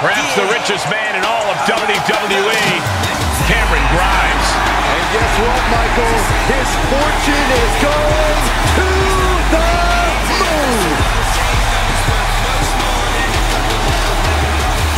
Perhaps the richest man in all of WWE, Cameron Grimes. And guess what, Michael? His fortune is going to the moon.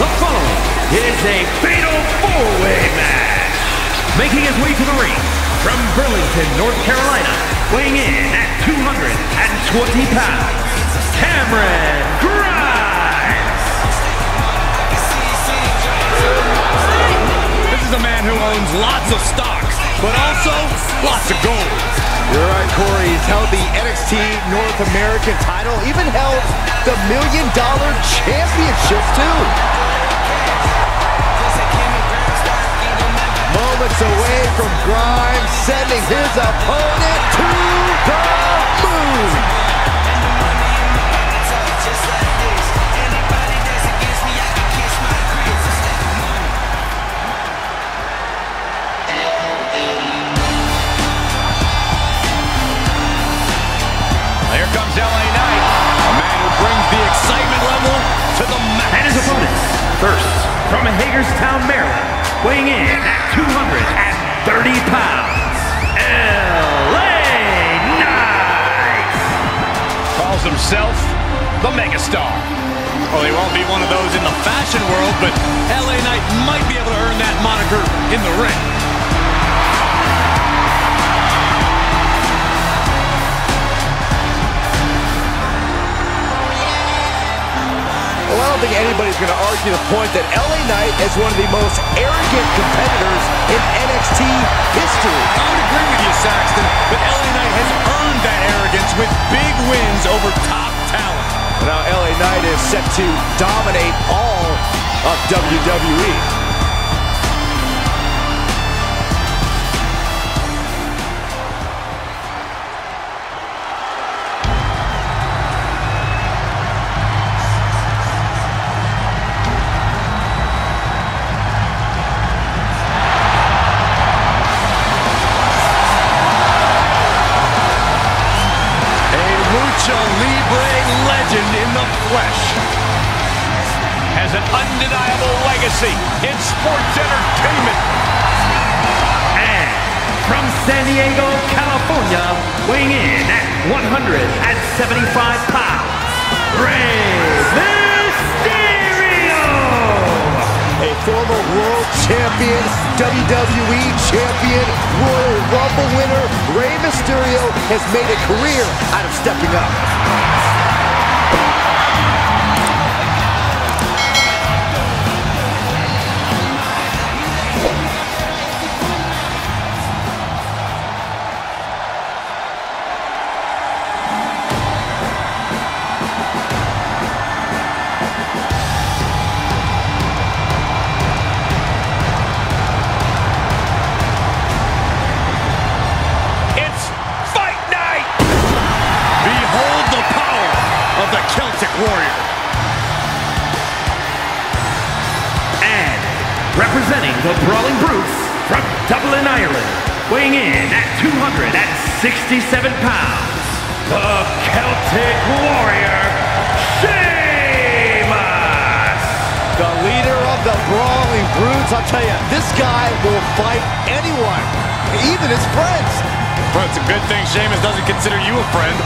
The following is a fatal four-way match. Making his way to the ring from Burlington, North Carolina, weighing in at 220 pounds, Cameron Grimes. Is a man who owns lots of stocks, but also lots of gold. You're right, Corey. He's held the NXT North American title, even held the Million Dollar Championship, too. Moments away from Grimes sending his opponent to the moon. Weighing at 230 pounds, LA Knight. Calls himself the megastar. Well, he won't be one of those in the fashion world, but LA Knight might be able to earn that moniker in the ring. Don't think anybody's going to argue the point that LA Knight is one of the most arrogant competitors in NXT history. I would agree with you, Saxton, but LA Knight has earned that arrogance with big wins over top talent. Now LA Knight is set to dominate all of. WWE. Legend in the flesh. Has an undeniable legacy in sports entertainment. And from San Diego, California, weighing in at 175 pounds, Rey Mysterio. A former world champion, WWE champion, Royal Rumble winner, Rey Mysterio has made a career out of stepping up. The Brawling Brutes from Dublin, Ireland, weighing in at 267 pounds, the Celtic Warrior, Sheamus. The leader of the Brawling Brutes, I'll tell you, this guy will fight anyone, even his friends. Well, it's a good thing Sheamus doesn't consider you a friend.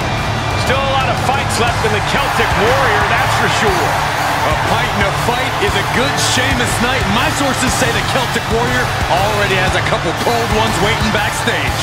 Still a lot of fights left in the Celtic Warrior, that's for sure. A fight and a fight is a good Sheamus night. My sources say the Celtic Warrior already has a couple cold ones waiting backstage.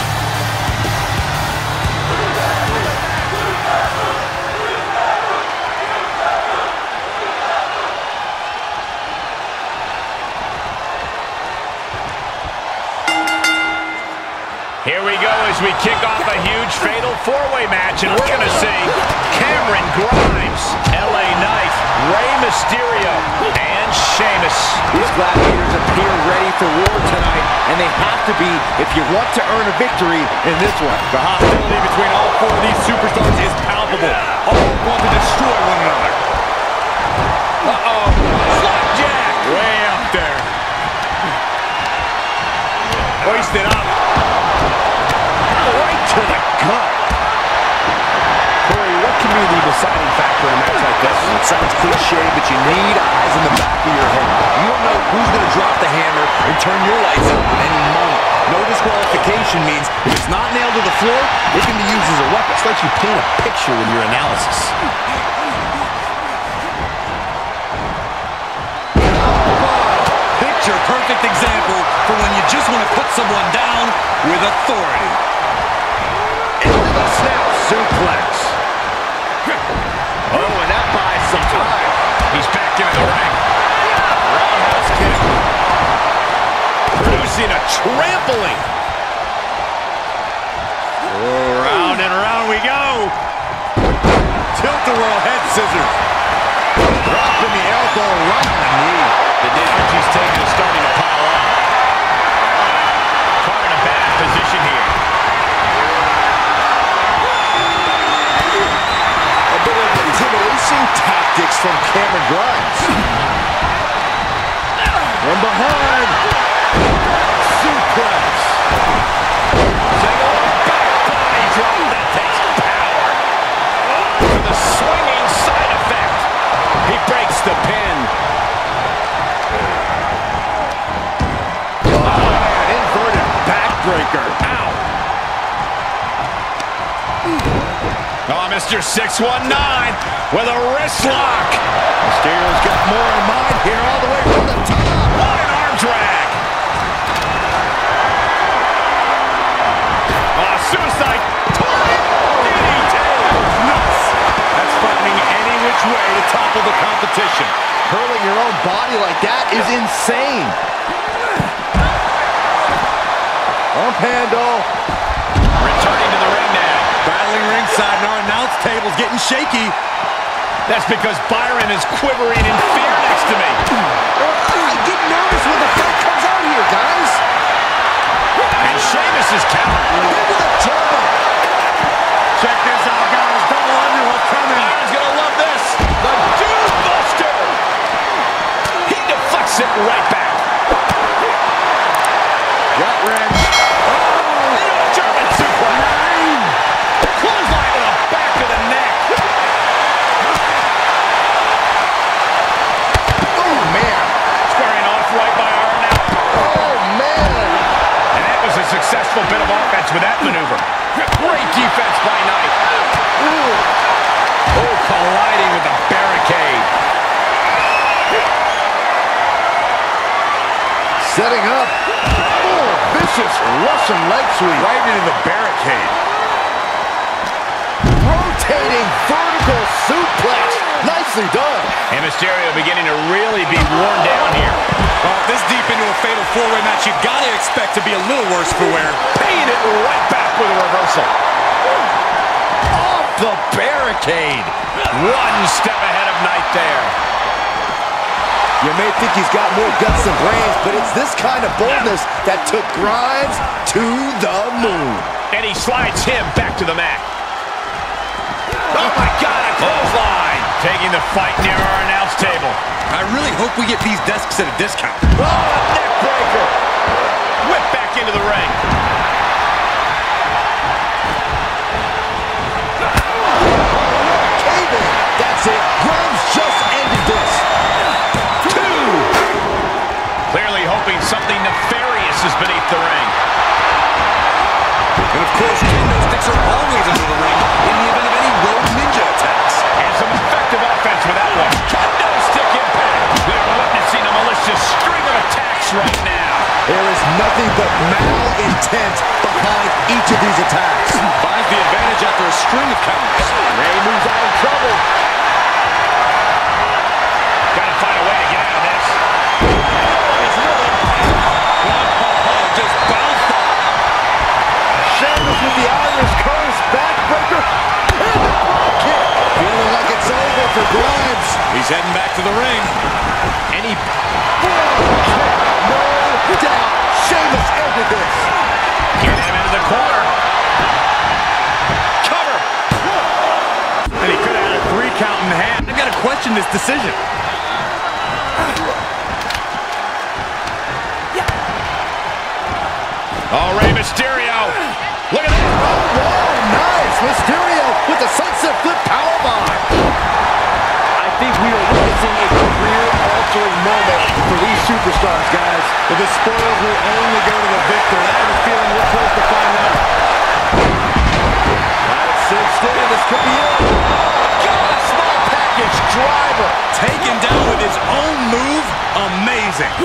Here we go as we kick off a huge fatal four-way match, and we're going to see Cameron Grimes, Rey Mysterio, and Sheamus. These gladiators appear ready for war tonight, and they have to be if you want to earn a victory in this one. The hostility between all four of these superstars is hammer and turn your lights out any moment. No disqualification means if it's not nailed to the floor, it can be used as a weapon. It's like you paint a picture with your analysis. Picture perfect example for when you just want to put someone down with authority. Into the snap suplex. Oh, and that buys some time. He's back into the ring. Roundhouse kick. Producing a trampling. Round and round we go. Tilt-a-whirl head scissors. Mr. 619 with a wrist lock. Mysterio's got more in mind here all the way from the top. What an arm drag. Oh, suicide. That's finding any which way to topple the competition. Hurling your own body like that is insane. Pump handle. Table's getting shaky. That's because Byron is quivering in fear next to me. Oh, I get nervous when the fight comes out here, guys. And Sheamus is countered. Into the turbo. Check this out, guys. Double underhook coming. Byron's gonna love this. The Dude Buster. He deflects it right back. Russian leg sweep. Right into the barricade. Rotating vertical suplex. Nicely done. And Mysterio beginning to really be worn down here. Well, this deep into a fatal four-way match, you've gotta expect to be a little worse for wear. Paying it right back with a reversal. Off the barricade. One step ahead of Knight there. You may think he's got more guts than brains, but it's this kind of boldness that took Grimes to the moon. And he slides him back to the mat. Oh my God, a clothesline. Taking the fight near our announce table. I really hope we get these desks at a discount. Oh, a neck breaker. Whip back into the ring. Something nefarious is beneath the ring. And of course, kendo sticks are always under the ring in the event of any rogue ninja attacks. And some effective offense with that one. Kendo stick impact. We're witnessing a malicious string of attacks right now. There is nothing but malintent behind each of these attacks. Finds the advantage after a string of counters. Rey moves out He's heading back to the ring. Any No doubt. Sheamus ended this. get him into the corner. Cover. And he could have had a three count in hand. I gotta question this decision. Oh, Rey Mysterio. Look at that. Oh, nice. Mysterio with the sunset flip But the spoils will only go to the victor. I have a feeling we're close to find out. That's cinched in. This could be it. Oh, God, a small package driver. Taken down with his own move. Amazing.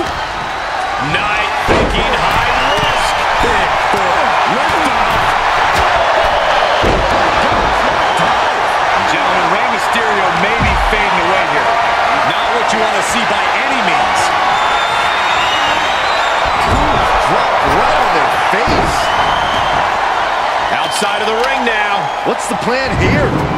Knight thinking high Outside of the ring now. What's the plan here?